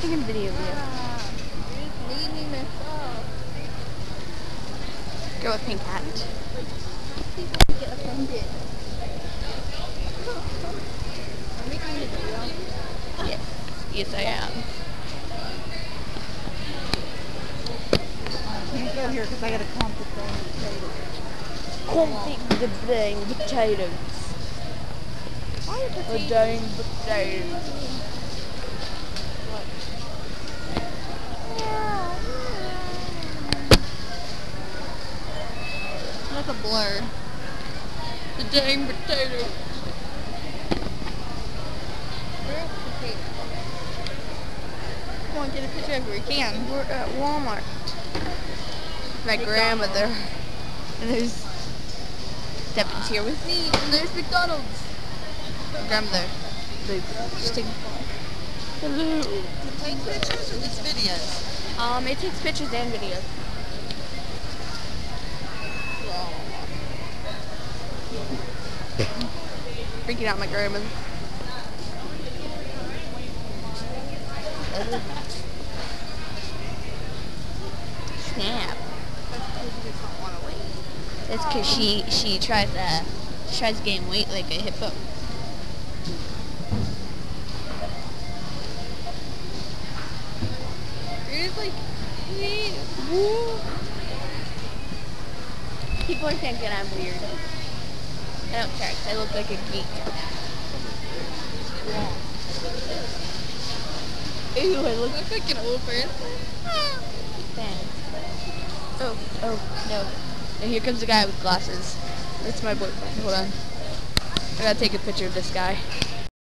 Taking a video of you. Girl with pink hat. get offended. I'm making a video. Yes. Yes, I am. I can't go here because I got to comp the thing. Confit the dang potatoes. The dang potatoes. That's a blur. The dang potatoes. Come on, get a picture of her. You can. We're at Walmart. My grandmother. And there's Stefan's here with me, and there's McDonald's. My grandmother. Take Hello. Take pictures or just videos? Um, it takes pictures and videos. Freaking out my grandma. Snap. That's because she she tries to she tries to gain weight like a hippo. Just like, People are thinking I'm weird. I don't care I look like a geek. Ew, I look like an old person. Ah, thanks. Oh, oh, no. And here comes the guy with glasses. That's my boyfriend. Hold on. I gotta take a picture of this guy.